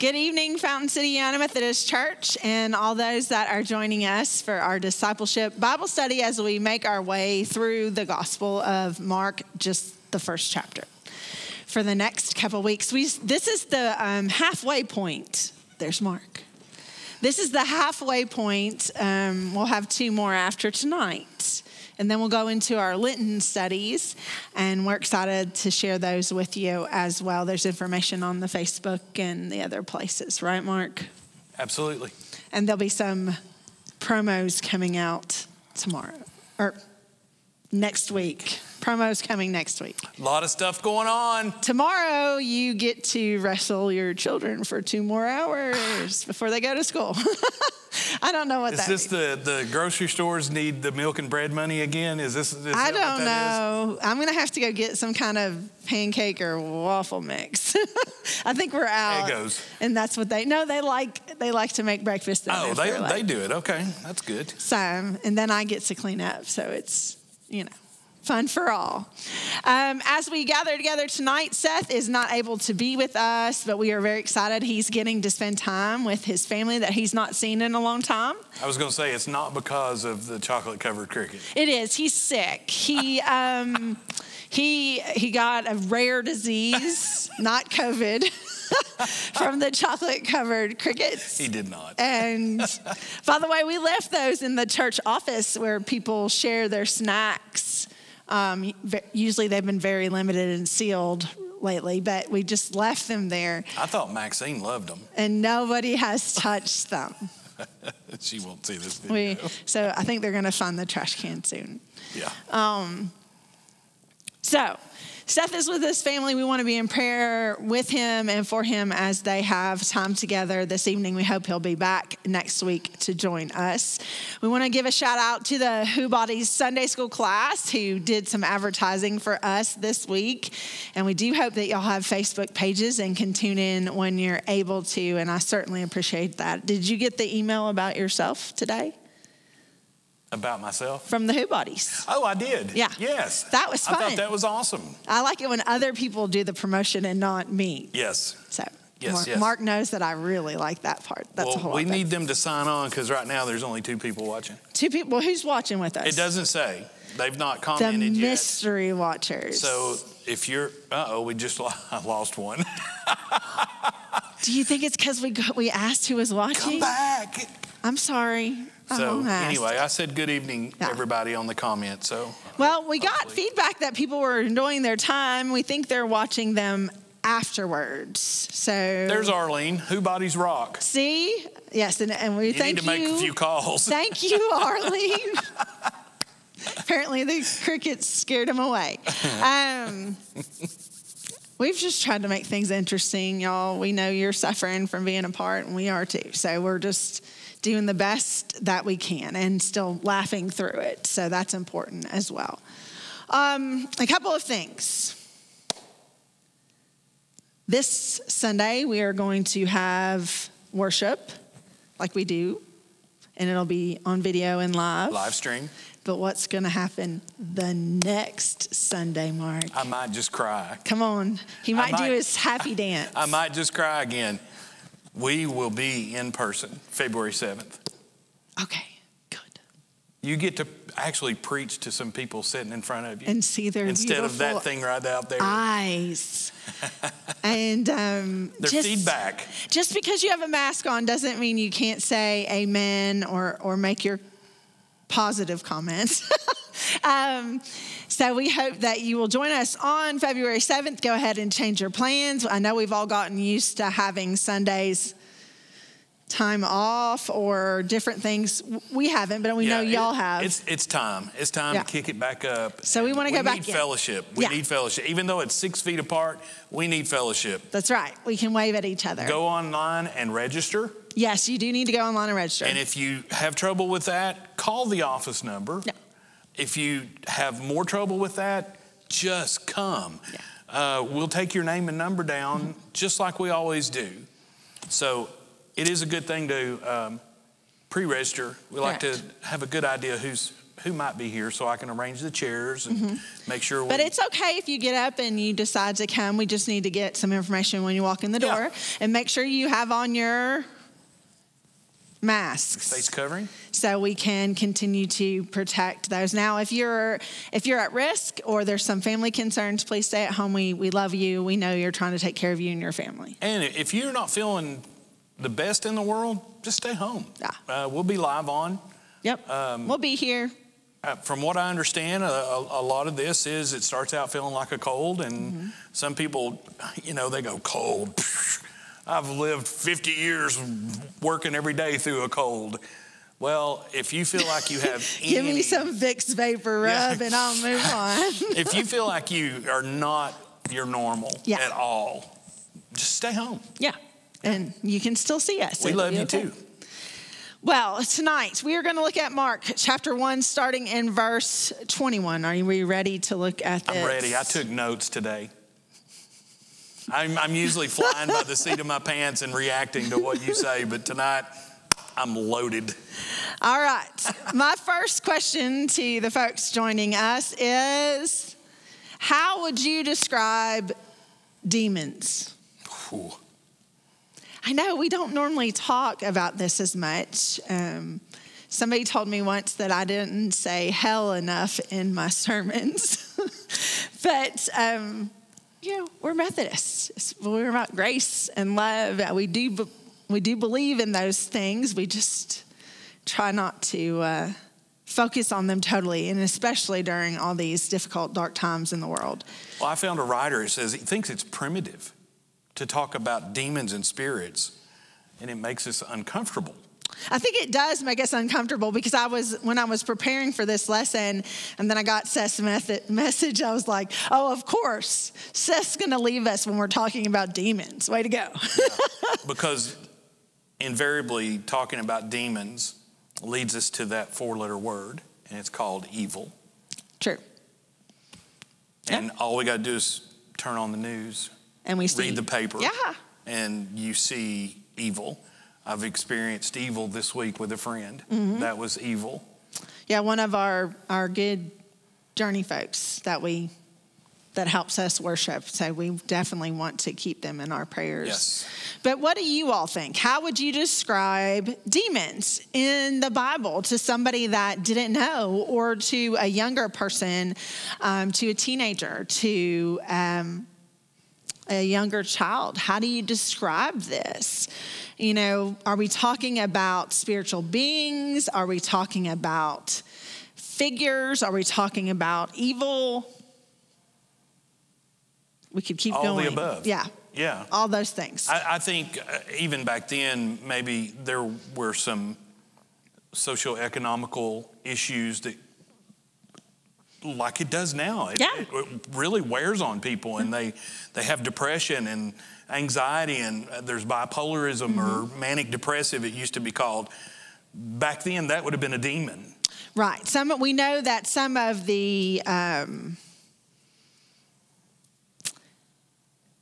Good evening, Fountain City United Methodist Church, and all those that are joining us for our discipleship Bible study as we make our way through the Gospel of Mark, just the first chapter. For the next couple weeks, we this is the um, halfway point. There's Mark. This is the halfway point. Um, we'll have two more after tonight. And then we'll go into our Lenten studies, and we're excited to share those with you as well. There's information on the Facebook and the other places, right, Mark? Absolutely. And there'll be some promos coming out tomorrow or next week. Promos coming next week. A lot of stuff going on. Tomorrow, you get to wrestle your children for two more hours before they go to school. I don't know what Is that this means. the, the grocery stores need the milk and bread money again? Is this? Is I that don't know. I'm going to have to go get some kind of pancake or waffle mix. I think we're out. Eggos. And that's what they no, they like they like to make breakfast. Oh, they, they do it. Okay, that's good. some, and then I get to clean up. So it's, you know, fun for all. Um, as we gather together tonight, Seth is not able to be with us, but we are very excited. He's getting to spend time with his family that he's not seen in a long time. I was going to say it's not because of the chocolate covered cricket. It is. He's sick. He um, he he got a rare disease, not COVID, from the chocolate covered crickets. He did not. And by the way, we left those in the church office where people share their snacks. Um, usually they've been very limited and sealed lately, but we just left them there I thought Maxine loved them. and nobody has touched them. She won't see this video. We, so I think they're going to find the trash can soon. yeah. Um, so, Seth is with his family. We want to be in prayer with him and for him as they have time together this evening. We hope he'll be back next week to join us. We want to give a shout out to the Who Bodies Sunday School class who did some advertising for us this week. And we do hope that y'all have Facebook pages and can tune in when you're able to. And I certainly appreciate that. Did you get the email about yourself today About myself. from the Who Bodies? Oh, I did. Yeah. Yes. That was I fun. thought that was awesome. I like it when other people do the promotion and not me. Yes. So Yes, Mark, yes. Mark knows that I really like that part. That's a whole we need them to sign on because right now there's only two people watching. two people. Well, who's watching with us? It doesn't say. They've not The commented yet. mystery watchers. So if you're, uh oh, we just lost one. do you think it's because we got, we asked who was watching? Come back. I'm sorry. So anyway, I said good evening, Yeah. everybody on the comment. So Well, we got Hopefully. feedback that people were enjoying their time. We think they're watching them afterwards. So there's Arlene. Who bodies rock? see, yes, and, and we You thank need to make you. a few calls. Thank you, Arlene. Apparently, the crickets scared him away. Um, we've just tried to make things interesting, y'all. We know you're suffering from being apart, and we are too. So we're just doing the best that we can and still laughing through it. So that's important as well. Um, a couple of things. This Sunday, we are going to have worship like we do, and it'll be on video and live. Live stream. But what's going to happen the next Sunday, Mark? I might just cry. Come on. He might, might- do his happy dance. I might just cry again. We will be in person February 7th. okay, good. You get to actually preach to some people sitting in front of you And see their instead of that thing right out there. eyes. and um, Their just, feedback. Just because you have a mask on doesn't mean you can't say amen or, or make your positive comments. um, so we hope that you will join us on February 7th. Go ahead and change your plans. I know we've all gotten used to having Sundays time off or different things. We haven't, but we know y'all have. It's it's time. It's time Yeah. to kick it back up. So we wanna go back We need fellowship. We Yeah. need fellowship. Even though it's six feet apart, we need fellowship. That's right. We can wave at each other. Go online and register. Yes, you do need to go online and register. And if you have trouble with that, call the office number. Yeah. If you have more trouble with that, just come. Uh, we'll take your name and number down just like we always do. So it is a good thing to um, pre register. We like Correct. to have a good idea who's who might be here so I can arrange the chairs and make sure. But it's okay if you get up and you decide to come. We just need to get some information when you walk in the Yeah. door and make sure you have on your masks face covering. so we can continue to protect those. Now, if you're if you're at risk or there's some family concerns, please stay at home. We we love you. We know you're trying to take care of you and your family. And if you're not feeling the best in the world, just stay home. Yeah. Uh, we'll be live on. Yep. Um, we'll be here. Uh, from what I understand, a, a, a lot of this is it starts out feeling like a cold, and Mm-hmm. some people, you know, they go cold. I've lived 50 years working every day through a cold. Well, if you feel like you have Give me some Vicks vapor Yeah. rub and I'll move on. if you feel like you are not your normal Yeah. at all, just stay home. yeah. And you can still see us. We It'll love you okay. too. Well, tonight we are going to look at Mark chapter 1, starting in verse 21. Are we ready to look at this? I'm ready. I took notes today. I'm, I'm usually flying by the seat of my pants and reacting to what you say, but tonight I'm loaded. All right. My first question to the folks joining us is How would you describe demons? Whew. I know we don't normally talk about this as much. Um, somebody told me once that I didn't say hell enough in my sermons. but, um, you know, we're Methodists. We're about grace and love. We do, we do believe in those things. We just try not to uh, focus on them totally, and especially during all these difficult, dark times in the world. Well, I found a writer who says he thinks it's primitive to talk about demons and spirits, and it makes us uncomfortable. I think it does make us uncomfortable because I was, when I was preparing for this lesson, and then I got Seth's method, message, I was like, oh, of course, Seth's gonna leave us when we're talking about demons. Way to go. because invariably talking about demons leads us to that four letter word, and it's called evil. True. And all we got to do is turn on the news, And we see. read the paper, Yeah. and you see evil. I've experienced evil this week with a friend. Mm-hmm. That was evil. Yeah, one of our, our good journey folks that we that helps us worship. So we definitely want to keep them in our prayers. Yes. But what do you all think? How would you describe demons in the Bible to somebody that didn't know, or to a younger person, um, to a teenager, to um, a younger child? How do you describe this? You know, are we talking about spiritual beings? Are we talking about figures? Are we talking about evil? We could keep All going. the above. Yeah, Yeah. all those things. I, I think uh, even back then, maybe there were some socioeconomical issues that, like it does now, it, Yeah. it, it really wears on people, and they they have depression and anxiety, and uh, there's bipolarism or manic depressive. It used to be called. Back then, that would have been a demon. Right. Some we know that some of the um,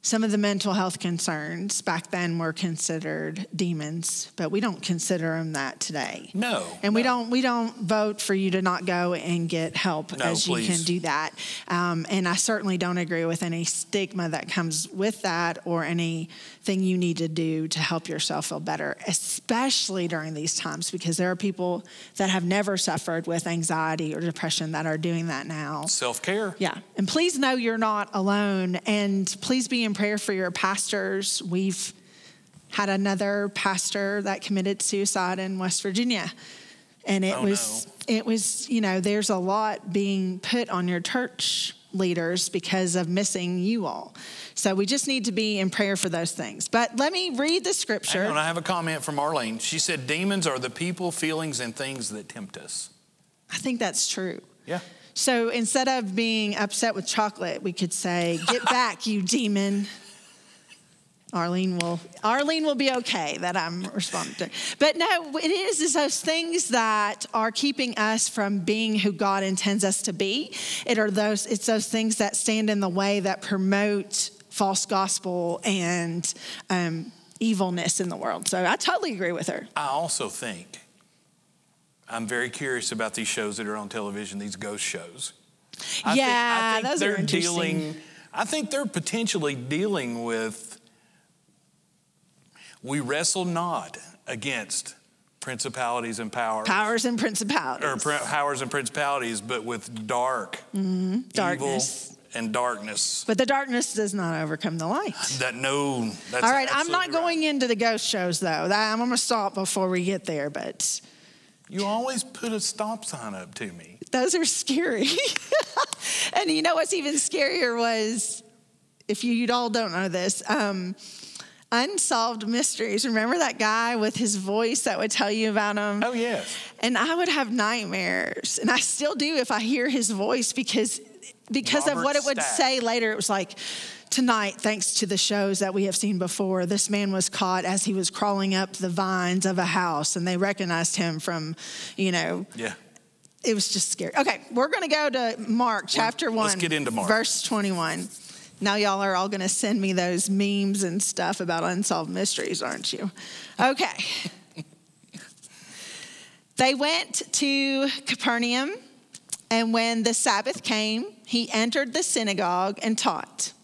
some of the mental health concerns back then were considered demons, but we don't consider them that today. No, And we don't we don't vote for you to not go and get help No, as you can do that. Um, and I certainly don't agree with any stigma that comes with that or anything you need to do to help yourself feel better, especially during these times because there are people that have never suffered with anxiety or depression that are doing that now. Self care. Yeah. And please know you're not alone. And please be in prayer for your pastors. We've had another pastor that committed suicide in West Virginia. And it Oh, was it was, you know, there's a lot being put on your church leaders because of missing you all. So we just need to be in prayer for those things. But let me read the scripture. on, I have a comment from Arlene. She said, Demons are the people, feelings, and things that tempt us. I think that's true. Yeah. So instead of being upset with chocolate, we could say, "Get back, you demon." Arlene will Arlene will be okay that I'm responding to. But no, it is is those things that are keeping us from being who God intends us to be. It are those it's those things that stand in the way that promote false gospel and um, evilness in the world. So I totally agree with her. I also think I'm very curious about these shows that are on television, these ghost shows. I yeah, think, I think those they're are interesting. dealing. I think they're potentially dealing with. We wrestle not against principalities and powers, Powers and principalities. or pr- powers and principalities, but with dark, Mm-hmm. Darkness. evil, and darkness. But the darkness does not overcome the light. That no. That's All right, I'm not right. going into the ghost shows though. I'm going to stop before we get there, but You always put a stop sign up to me. those are scary. and you know what's even scarier was, if you, all don't know this, um, unsolved mysteries. Remember that guy with his voice that would tell you about them? Oh yes. And I would have nightmares, and I still do if I hear his voice because because of what it would Stack. say later. It was like. Tonight, thanks to the shows that we have seen before, this man was caught as he was crawling up the vines of a house, and they recognized him from, you know, Yeah. it was just scary. Okay, we're going to go to Mark chapter 1. let's get into Mark. Verse 21. Now, y'all are all going to send me those memes and stuff about unsolved mysteries, aren't you? Okay. they went to Capernaum, and when the Sabbath came, he entered the synagogue and taught.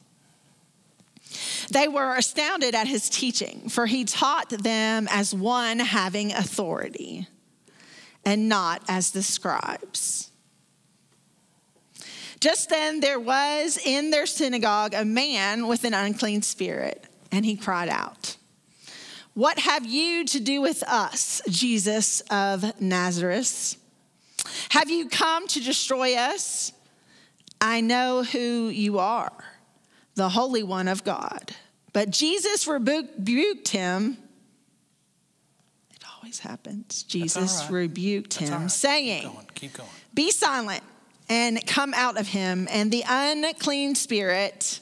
They were astounded at his teaching, for he taught them as one having authority and not as the scribes. Just then there was in their synagogue a man with an unclean spirit, and he cried out, What have you to do with us, Jesus of Nazareth? Have you come to destroy us? I know who you are, the Holy One of God. But Jesus rebuked him. It always happens. Jesus right. rebuked That's him, right. saying, Keep going. Keep going. be silent and come out of him. And the unclean spirit,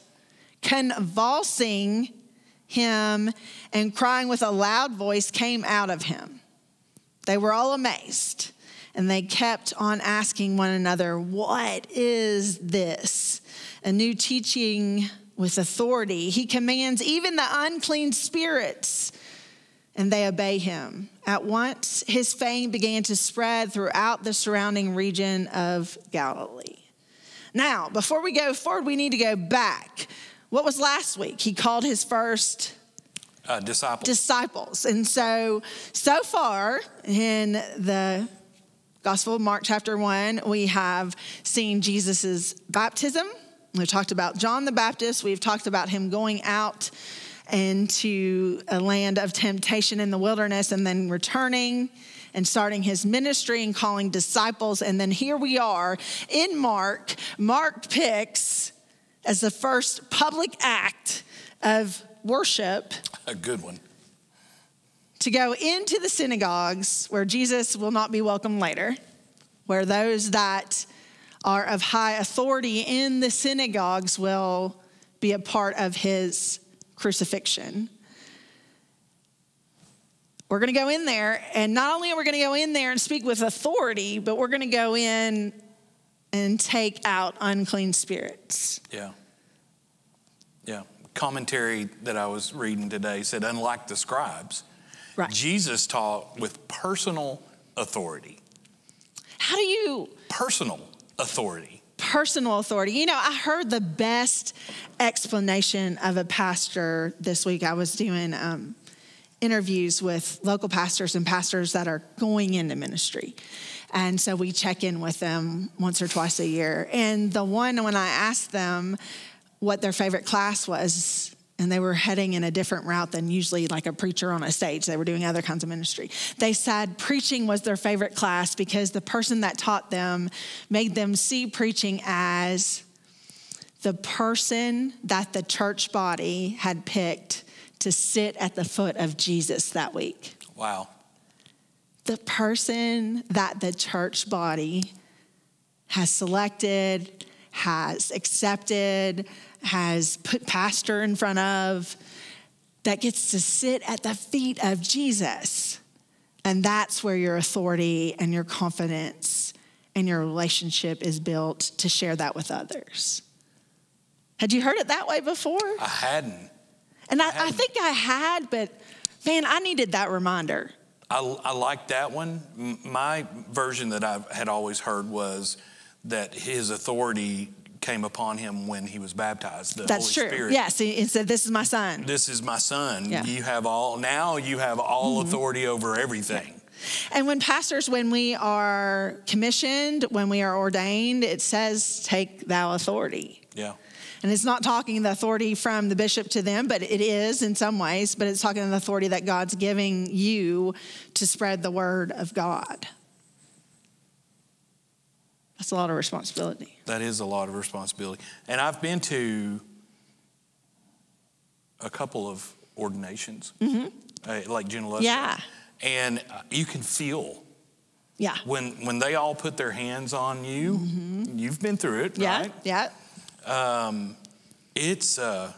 convulsing him and crying with a loud voice, came out of him. They were all amazed and they kept on asking one another, What is this? A new teaching with authority. He commands even the unclean spirits and they obey him. At once, his fame began to spread throughout the surrounding region of Galilee. Now, before we go forward, we need to go back. What was last week? He called his first Uh, disciples. disciples. And so, so far in the Gospel of Mark, chapter one, we have seen Jesus' baptism. We've talked about John the Baptist. We've talked about him going out into a land of temptation in the wilderness and then returning and starting his ministry and calling disciples. And then here we are in Mark. Mark picks as the first public act of worship a good one. to go into the synagogues where Jesus will not be welcome later, where those that are of high authority in the synagogues will be a part of his crucifixion. We're going to go in there, and not only are we going to go in there and speak with authority, but we're going to go in and take out unclean spirits. Yeah. Yeah. Commentary that I was reading today said, unlike the scribes, Right. Jesus taught with personal authority. How do you Personal authority. personal authority. You know, I heard the best explanation of a pastor this week. I was doing um, interviews with local pastors and pastors that are going into ministry. And so we check in with them once or twice a year. And the one, when I asked them what their favorite class was, and they were heading in a different route than usually like a preacher on a stage. They were doing other kinds of ministry. They said preaching was their favorite class because the person that taught them made them see preaching as the person that the church body had picked to sit at the foot of Jesus that week. Wow. The person that the church body has selected, has accepted, has put pastor in front of, that gets to sit at the feet of Jesus. And that's where your authority and your confidence and your relationship is built to share that with others. Had you heard it that way before? I hadn't. And I, I hadn't. think I had, but man, I needed that reminder. I, I like that one. My version that I had always heard was that his authority came upon him when he was baptized. The That's Holy true. Spirit. Yes, he, he said, This is my son. This is my son. Yeah. You have all now. You have all Mm-hmm. authority over everything. And when pastors, when we are commissioned, when we are ordained, it says, Take thou authority. Yeah. And it's not talking the authority from the bishop to them, but it is in some ways, but it's talking the authority that God's giving you to spread the word of God. That's a lot of responsibility. That is a lot of responsibility. And I've been to a couple of ordinations, uh, like General Lester. Mm-hmm. Yeah. And uh, you can feel Yeah. when when they all put their hands on you. You've been through it, Mm-hmm. Yeah. right? Yeah. Um, it's. Uh,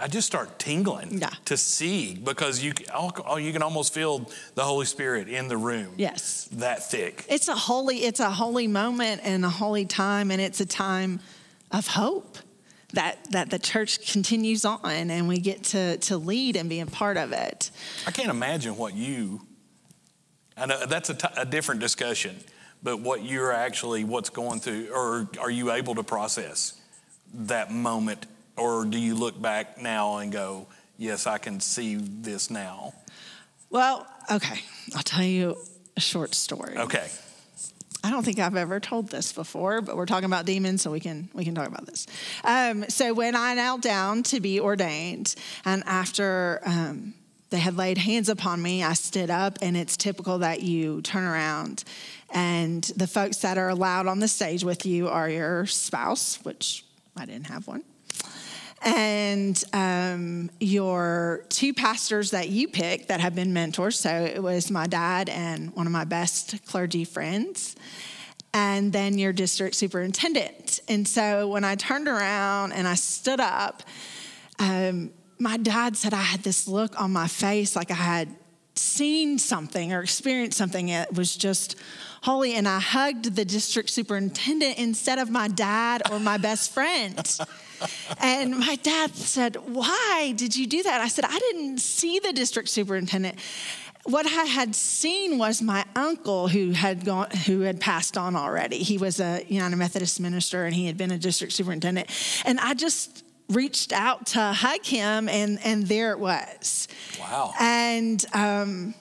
I just start tingling Yeah. to see because you oh, you can almost feel the Holy Spirit in the room. Yes. that thick. It's a holy, it's a holy moment and a holy time, and it's a time of hope that that the church continues on and we get to to lead and be a part of it. I can't imagine what you. I know that's a, t- a different discussion, but what you're actually what's going through, or are you able to process that moment, or do you look back now and go, "Yes, I can see this now." Well, okay, I'll tell you a short story. Okay, I don't think I've ever told this before, but we're talking about demons, so we can we can talk about this. Um, so when I knelt down to be ordained, and after um, they had laid hands upon me, I stood up, and it's typical that you turn around, and the folks that are allowed on the stage with you are your spouse, which I didn't have one. And um, your two pastors that you picked that have been mentors. So it was my dad and one of my best clergy friends and then your district superintendent. And so when I turned around and I stood up, um, my dad said I had this look on my face like I had seen something or experienced something. It was just holy. And I hugged the district superintendent instead of my dad or my best friend. And my dad said, Why did you do that? I said, I didn't see the district superintendent. What I had seen was my uncle who had gone, who had passed on already. He was a United Methodist minister and he had been a district superintendent. And I just reached out to hug him, and, and there it was. wow, And um,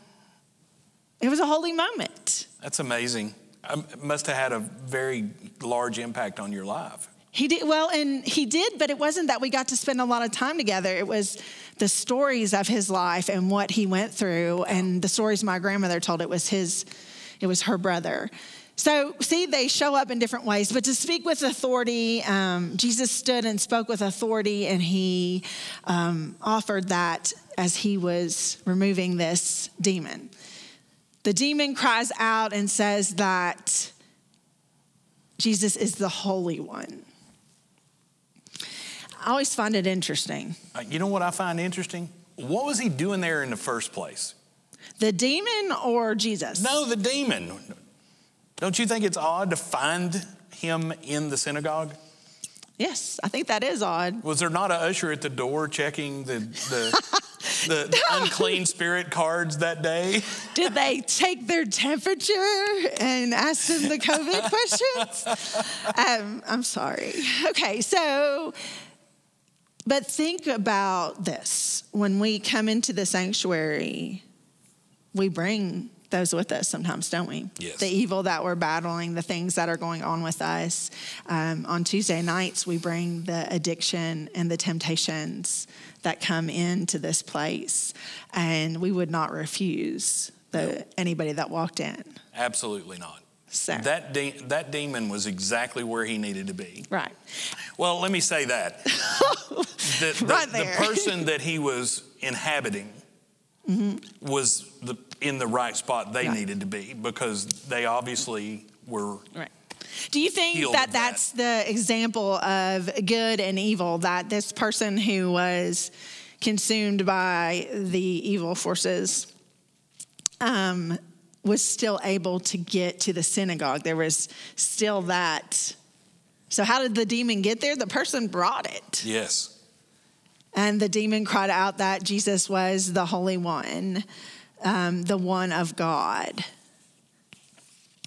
it was a holy moment. that's amazing. I must have had a very large impact on your life. He did well, and he did, but it wasn't that we got to spend a lot of time together. It was the stories of his life and what he went through, and the stories my grandmother told. It was his, it was her brother. So, see, they show up in different ways, but to speak with authority, um, Jesus stood and spoke with authority, and he um, offered that as he was removing this demon. The demon cries out and says that Jesus is the Holy One. I always find it interesting. Uh, You know what I find interesting? What was he doing there in the first place? The demon or Jesus? No, the demon. Don't you think it's odd to find him in the synagogue? Yes, I think that is odd. Was there not an usher at the door checking the the, the unclean spirit cards that day? Did they take their temperature and ask them the COVID questions? Um, I'm sorry. Okay, so, but think about this. When we come into the sanctuary, we bring those with us sometimes, don't we? Yes. The evil that we're battling, the things that are going on with us. Um, on Tuesday nights, we bring the addiction and the temptations that come into this place, and we would not refuse the, anybody that walked in. Absolutely not. So, That de- that demon was exactly where he needed to be. right. Well, let me say that the, the, Right the person that he was inhabiting was the, in the right spot they Mm-hmm. Right. needed to be because they obviously were. Right. Do you think that of that. that's the example of good and evil? That this person who was consumed by the evil forces um, was still able to get to the synagogue? There was still that. So, how did the demon get there? The person brought it. Yes. And the demon cried out that Jesus was the Holy One. um, the one of God.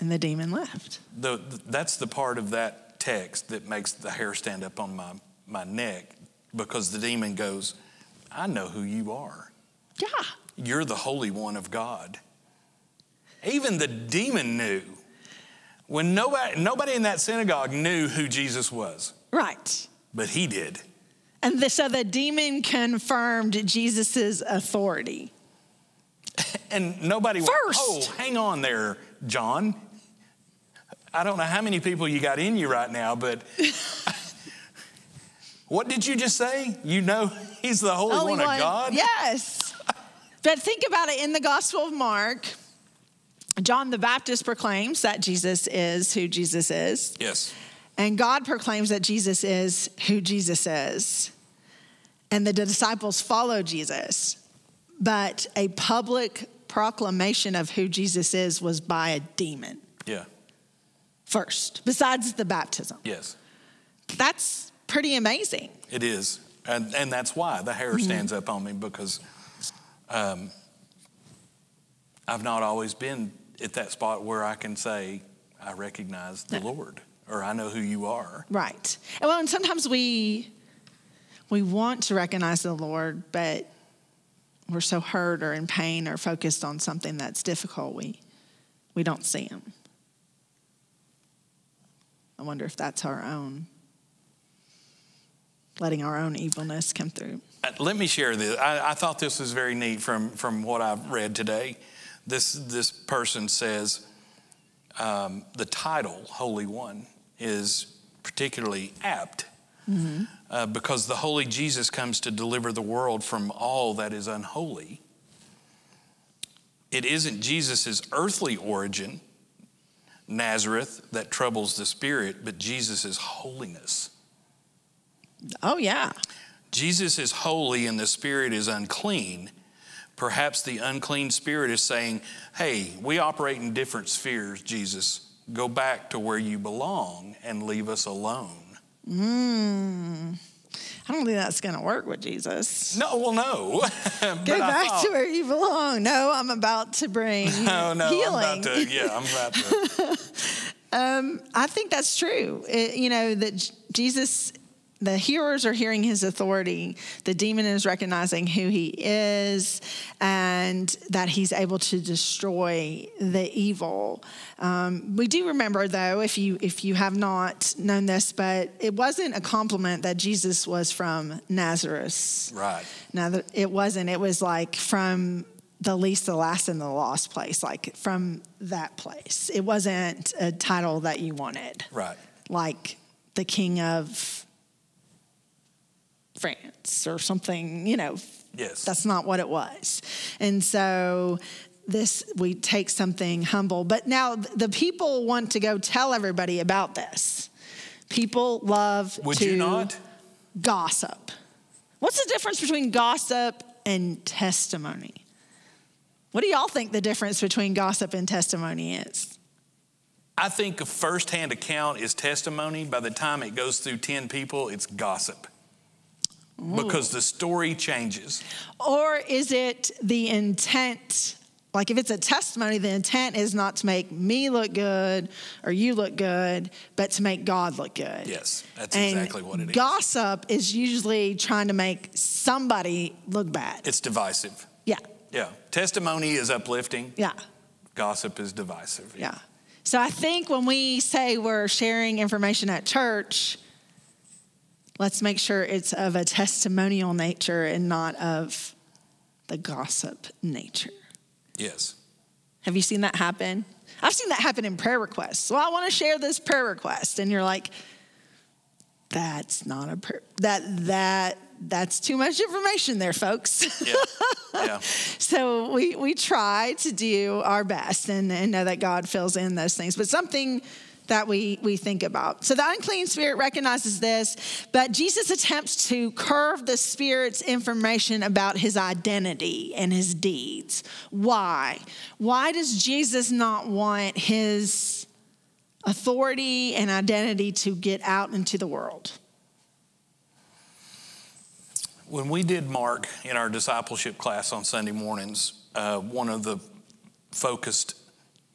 And the demon left. The, that's the part of that text that makes the hair stand up on my, my neck because the demon goes, I know who you are. Yeah. You're the Holy One of God. Even the demon knew. When nobody, nobody in that synagogue knew who Jesus was, Right. but he did. And the, so the demon confirmed Jesus' authority. And nobody went, First. oh, hang on there, John. I don't know how many people you got in you right now, but what did you just say? You know he's the Holy, Only One, of God? Yes. but think about it in the Gospel of Mark, John the Baptist proclaims that Jesus is who Jesus is, Yes. and God proclaims that Jesus is who Jesus is. And the disciples follow Jesus. But a public proclamation of who Jesus is was by a demon Yeah. first, besides the baptism. Yes. That's pretty amazing. It is. And, and that's why the hair stands up on me because um, I've not always been at that spot where I can say, I recognize the Lord or I know who you are. Right. And well, and sometimes we we want to recognize the Lord, but we're so hurt or in pain or focused on something that's difficult, we we don't see him. I wonder if that's our own letting our own evilness come through. Uh, Let me share this. I, I thought this was very neat from, from what I've read today. This, this person says um, the title, Holy One, is particularly apt uh, because the Holy Jesus comes to deliver the world from all that is unholy. It isn't Jesus' earthly origin, Nazareth, that troubles the spirit, but Jesus' holiness. Oh yeah. Jesus is holy and the spirit is unclean. Perhaps the unclean spirit is saying, Hey, we operate in different spheres, Jesus. Go back to where you belong and leave us alone. I don't think that's going to work with Jesus. No, well, no. Go back thought- to where you belong. No, I'm about to bring No, no, healing. I'm about to, yeah, I'm about to. Um, I think that's true. It- you know, that J- Jesus, the hearers are hearing his authority. The demon is recognizing who he is and that he's able to destroy the evil. Um, we do remember, though, if you, if you have not known this, but it wasn't a compliment that Jesus was from Nazareth. Right. Now, it wasn't. It was like from the least, the last, and the lost place, like from that place. It wasn't a title that you wanted, Right. like the king of France or something, you know. Yes. That's not what it was. And so this, we take something humble. But now the people want to go tell everybody about this. People love Would to you not? gossip. What's the difference between gossip and testimony? What do y'all think the difference between gossip and testimony is? I think a firsthand account is testimony. By the time it goes through 10 people, it's gossip. Because the story changes. Or is it the intent? Like if it's a testimony, the intent is not to make me look good or you look good, but to make God look good. Yes, that's And exactly what it is. Gossip is usually trying to make somebody look bad. It's divisive. Yeah, Yeah. Testimony is uplifting, yeah. gossip is divisive. Yeah. So I think when we say we're sharing information at church, let's make sure it's of a testimonial nature and not of the gossip nature. Yes. Have you seen that happen? I've seen that happen in prayer requests. Well, I want to share this prayer request, and you're like, "That's not a prayer. That that that's too much information there, folks." Yeah. yeah. so we we try to do our best and, and know that God fills in those things. But something that we we think about. So the unclean spirit recognizes this, but Jesus attempts to curve the spirit's information about his identity and his deeds. Why? Why does Jesus not want his authority and identity to get out into the world? When we did Mark in our discipleship class on Sunday mornings, uh, one of the focused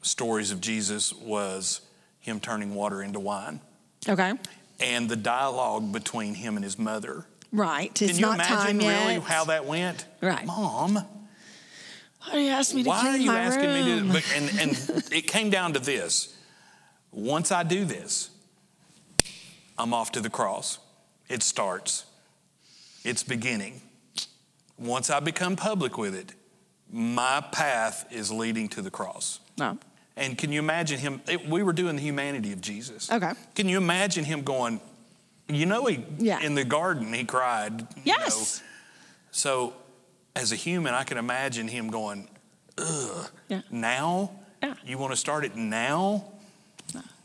stories of Jesus was him turning water into wine Okay. and the dialogue between him and his mother. Right. Can It's you not imagine time really yet. how that went? Right. Mom, Why do you ask me to why are you my asking me to? But, and, and it came down to this. Once I do this, I'm off to the cross. It starts. It's beginning. Once I become public with it, my path is leading to the cross. No. And can you imagine him? It, we were doing the humanity of Jesus. Okay. Can you imagine him going, you know, he Yeah. in the garden he cried. you Yes. know. So, as a human, I can imagine him going, ugh. Yeah. Now? Yeah. You want to start it now?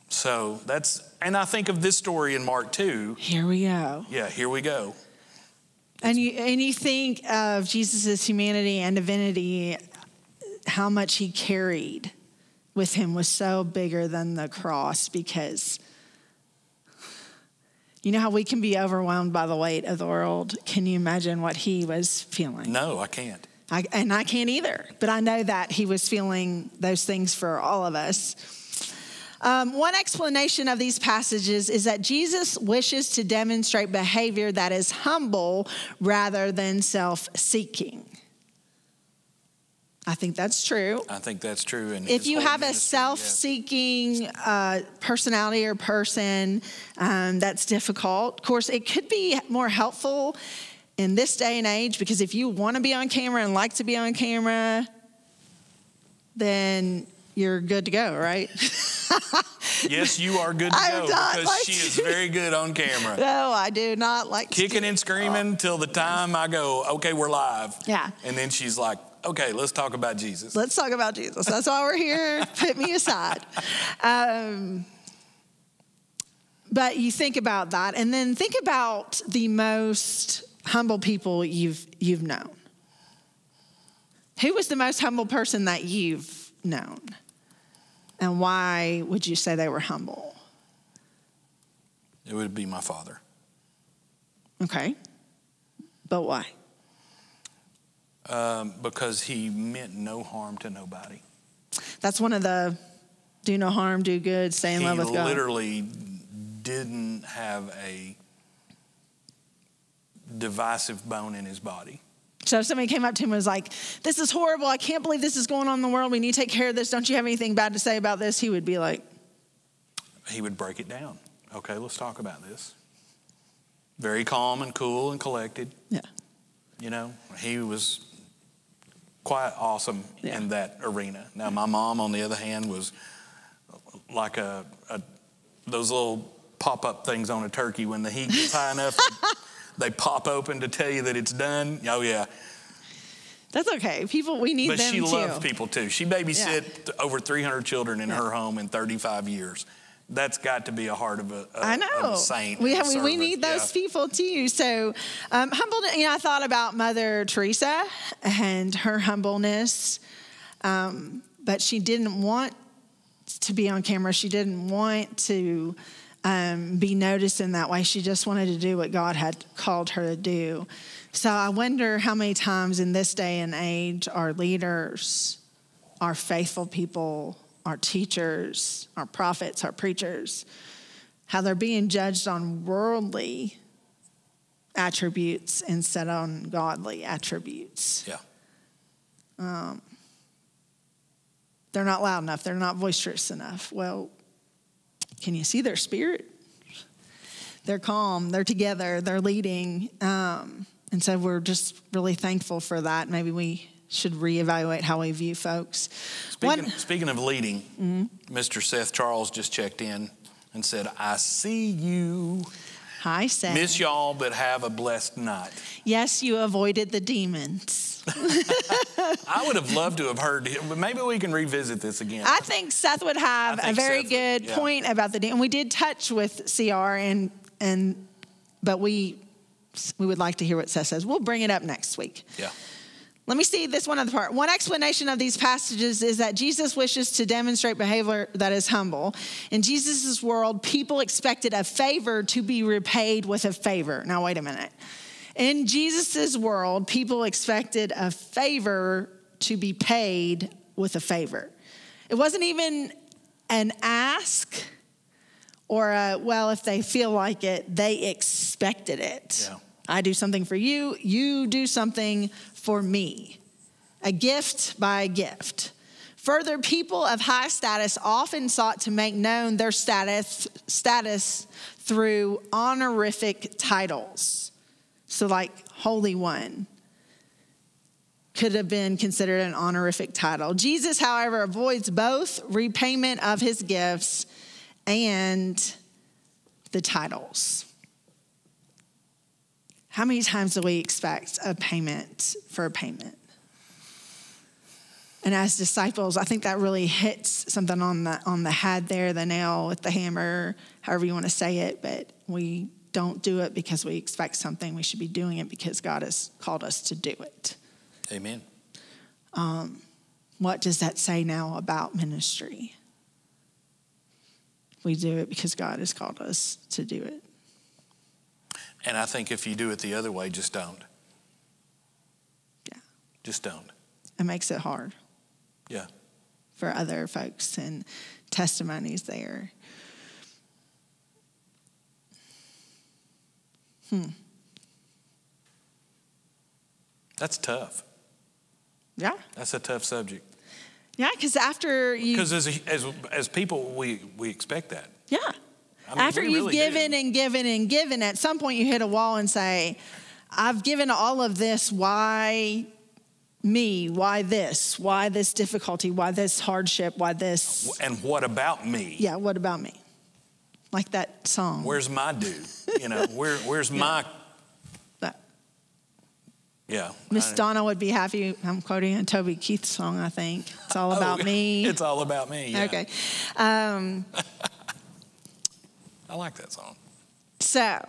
So that's, and I think of this story in Mark 2. Here we go. Yeah, here we go. And you and you think of Jesus' humanity and divinity, how much he carried with him was so bigger than the cross because you know how we can be overwhelmed by the weight of the world. Can you imagine what he was feeling? No, I can't. I, and I can't either, but I know that he was feeling those things for all of us. Um, one explanation of these passages is that Jesus wishes to demonstrate behavior that is humble rather than self seeking. I think that's true. I think that's true. And If you have a self seeking uh, personality or person, um, that's difficult. Of course, it could be more helpful in this day and age because if you want to be on camera and like to be on camera, then you're good to go, right? yes, you are good to I'm go because like- she is very good on camera. no, I do not like to kicking and screaming till the time I go, okay, we're live. Yeah. And then she's like, okay, let's talk about Jesus. Let's talk about Jesus. That's why we're here. Put me aside. Um, but you think about that, and then think about the most humble people you've you've known. Who was the most humble person that you've known, and why would you say they were humble? It would be my father. Okay, but why? Um, because he meant no harm to nobody. That's one of the do no harm, do good, stay in he love with God. He literally didn't have a divisive bone in his body. So if somebody came up to him and was like, This is horrible. I can't believe this is going on in the world. We need to take care of this. Don't you have anything bad to say about this? He would be like, He would break it down. Okay, let's talk about this. Very calm and cool and collected. Yeah. You know, he was quite awesome Yeah. in that arena. Now, my mom, on the other hand, was like a, a those little pop up things on a turkey when the heat gets high enough. They pop open to tell you that it's done. Oh yeah, That's okay. People, we need but them she too. loves people too. She babysit over 300 children in her home in 35 years. That's got to be a heart of a, a I know. a saint. we, have, we, need those Yeah. people too. So, um, humble, you know, I thought about Mother Teresa and her humbleness, um, but she didn't want to be on camera. She didn't want to um, be noticed in that way. She just wanted to do what God had called her to do. So, I wonder how many times in this day and age our leaders, our faithful people, our teachers, our prophets, our preachers, how they're being judged on worldly attributes instead on godly attributes. Yeah. They're not loud enough, they're not boisterous enough. Well, can you see their spirit? They're calm, they're together, they're leading. Um, and so we're just really thankful for that. Maybe we should reevaluate how we view folks. Speaking, One- speaking of leading, Mm-hmm. Mr. Seth Charles just checked in and said, I see you. Miss y'all, but have a blessed night. yes, you avoided the demons. I would have loved to have heard him, but maybe we can revisit this again. I think Seth would have a very Seth would, good yeah. point about the and we did touch with CR and and but we we would like to hear what Seth says. We'll bring it up next week. yeah. Let me see this one other part. One explanation of these passages is that Jesus wishes to demonstrate behavior that is humble. In Jesus' world, people expected a favor to be repaid with a favor. Now, wait a minute. In Jesus' world, people expected a favor to be paid with a favor. It wasn't even an ask or a, well, if they feel like it, they expected it. Yeah. I do something for you, you do something for me. A gift by gift. Further, people of high status often sought to make known their status, status through honorific titles. So, like Holy One could have been considered an honorific title. Jesus, however, avoids both repayment of his gifts and the titles. How many times do we expect a payment for a payment? And as disciples, I think that really hits something on the on the head there, the nail with the hammer, however you want to say it, but we don't do it because we expect something. We should be doing it because God has called us to do it. Amen. Um, what does that say now about ministry? We do it because God has called us to do it. And I think if you do it the other way, just don't. Yeah. Just don't. It makes it hard Yeah. for other folks and testimonies there. Hmm. That's tough. Yeah. That's a tough subject. Yeah, because after you Because as, as, as people, we, we expect that. Yeah. I mean, After you've really given do. and given and given, at some point you hit a wall and say, I've given all of this. Why me? Why this? Why this difficulty? Why this hardship? Why this? And what about me? Yeah, what about me? Like that song. Where's my due? You know, where, where's my, That- yeah. Miss Donna would be happy. I'm quoting a Toby Keith song, I think. It's all about Oh, me. It's all about me. Yeah. Okay. Um, I like that song. So,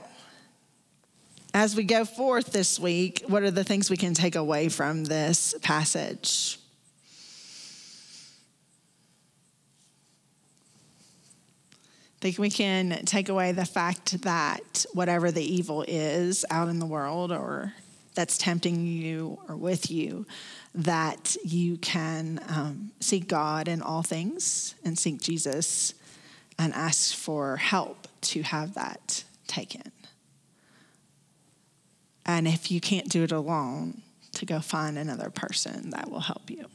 as we go forth this week, what are the things we can take away from this passage? I think we can take away the fact that whatever the evil is out in the world or that's tempting you or with you, that you can um, seek God in all things and seek Jesus and ask for help to have that taken. And if you can't do it alone, to go find another person that will help you.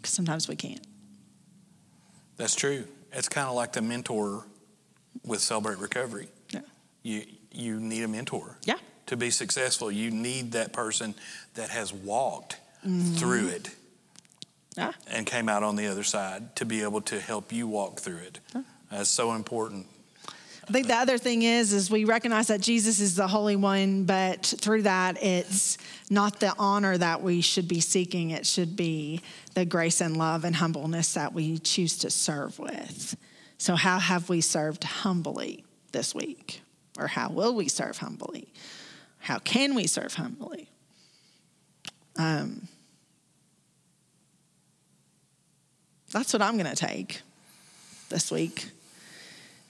Because sometimes we can't. That's true. It's kind of like the mentor with Celebrate Recovery. Yeah. You, you need a mentor. Yeah. To be successful, you need that person that has walked Mm-hmm. through it Yeah. and came out on the other side to be able to help you walk through it. That's so important. I think the other thing is, is we recognize that Jesus is the Holy One, but through that, it's not the honor that we should be seeking. It should be the grace and love and humbleness that we choose to serve with. So, how have we served humbly this week? Or how will we serve humbly? How can we serve humbly? Um, that's what I'm going to take this week.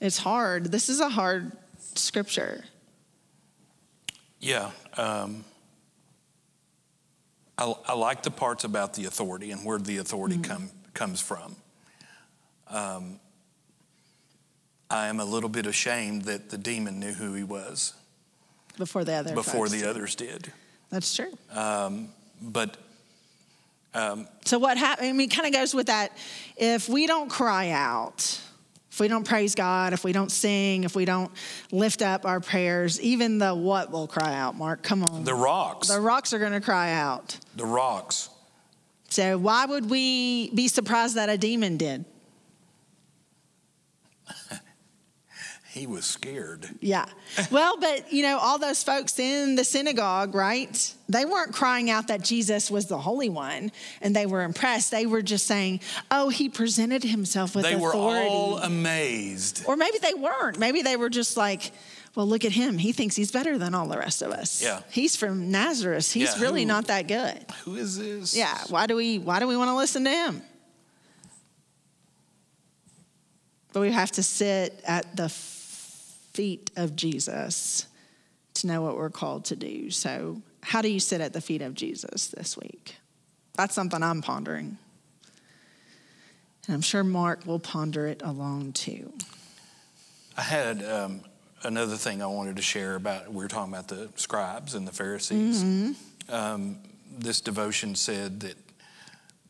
It's hard. This is a hard scripture. Yeah. Um, I, I like the parts about the authority and where the authority come, comes from. Um, I am a little bit ashamed that the demon knew who he was Before the other before folks. the others did. That's true. But So what happened? I mean, it kind of goes with that. If we don't cry out, if we don't praise God, if we don't sing, if we don't lift up our prayers, even the what will cry out. Mark, come on. the rocks, the rocks are going to cry out. the rocks, So why would we be surprised that a demon did? He was scared. Yeah. Well, but you know, all those folks in the synagogue, right? They weren't crying out that Jesus was the Holy One and they were impressed. They were just saying, oh, he presented himself with They were all amazed. or maybe they weren't. Maybe they were just like, well, look at him. He thinks he's better than all the rest of us. Yeah. He's from Nazareth. He's Yeah, really who- not that good. Who is this? Yeah. Why do we why do we want to listen to him? But we have to sit at the feet of Jesus to know what we're called to do. So, how do you sit at the feet of Jesus this week? That's something I'm pondering. And I'm sure Mark will ponder it along too. I had um, another thing I wanted to share about. We were talking about the scribes and the Pharisees. Mm-hmm. Um, this devotion said that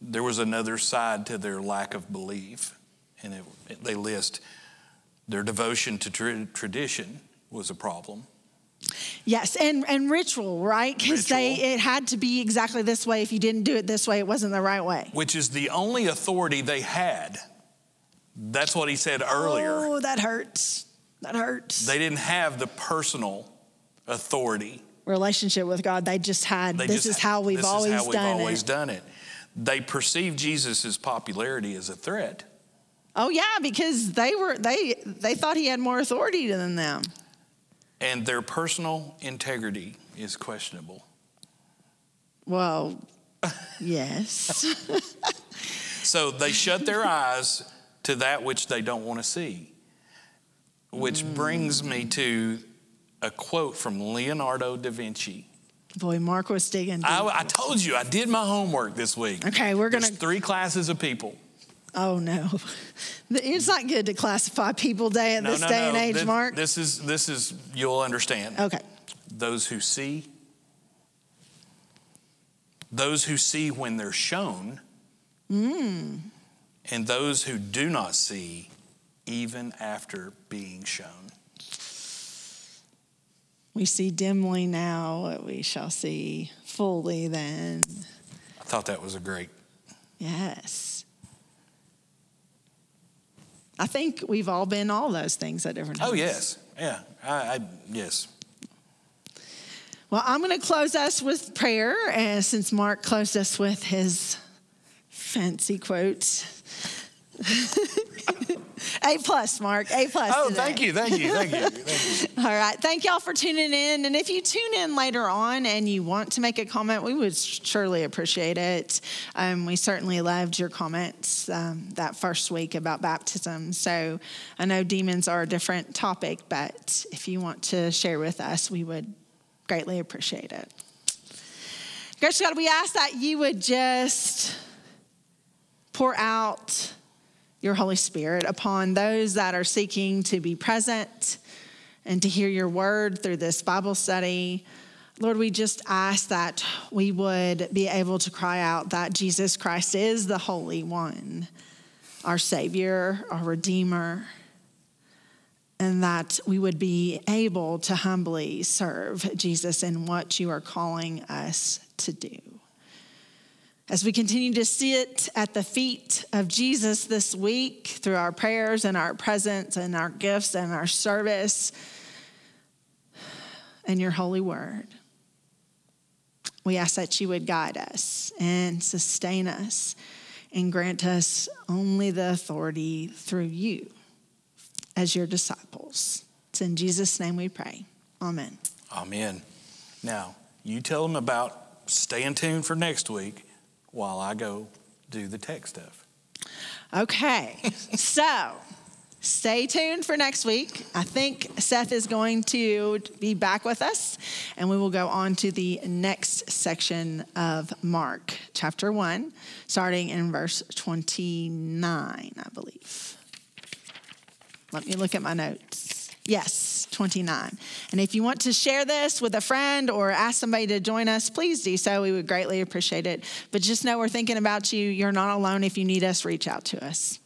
there was another side to their lack of belief, and it, it, they list their devotion to tra- tradition was a problem. Yes, and, and ritual, right? Because they it had to be exactly this way. If you didn't do it this way, it wasn't the right way. Which is the only authority they had. That's what he said earlier. Oh, that hurts. That hurts. They didn't have the personal authority. Relationship with God. They just had they this just, is how we've always how we've done always it. done it. They perceived Jesus' popularity as a threat. Oh yeah, because they were they they thought he had more authority than them. And their personal integrity is questionable. Well, yes. so they shut their eyes to that which they don't want to see. Which mm. brings me to a quote from Leonardo da Vinci. Boy, Mark was digging. I, I, told you I did my homework this week. Okay, we're gonna There's three classes of people. Oh no, it's not good to classify people day at no, this no, day no. and age, this, Mark. This is this is you'll understand. Okay. Those who see, those who see when they're shown, mm. and those who do not see even after being shown. We see dimly now, what we shall see fully then. I thought that was a great. Yes. I think we've all been all those things at different oh, times. Oh, yes. Yeah. I, I yes. Well, I'm going to close us with prayer, and since Mark closed us with his fancy quotes. A plus, Mark. A plus. Oh, today. thank you, thank you, thank you, thank you. All right, thank y'all for tuning in. And if you tune in later on and you want to make a comment, we would surely appreciate it. Um, we certainly loved your comments um, that first week about baptism. So I know demons are a different topic, but if you want to share with us, we would greatly appreciate it. Gracious God, we ask that you would just pour out your Holy Spirit upon those that are seeking to be present and to hear your word through this Bible study. Lord, we just ask that we would be able to cry out that Jesus Christ is the Holy One, our Savior, our Redeemer, and that we would be able to humbly serve Jesus in what you are calling us to do. As we continue to sit at the feet of Jesus this week through our prayers and our presence and our gifts and our service and your holy word, we ask that you would guide us and sustain us and grant us only the authority through you as your disciples. It's in Jesus' name we pray. Amen. Amen. Now, you tell them about staying tuned for next week while I go do the tech stuff. Okay, so stay tuned for next week. I think Seth is going to be back with us, and we will go on to the next section of Mark, chapter 1, starting in verse 29, I believe. Let me look at my notes. Yes, 29. And if you want to share this with a friend or ask somebody to join us, please do so. We would greatly appreciate it. But just know we're thinking about you. You're not alone. If you need us, reach out to us.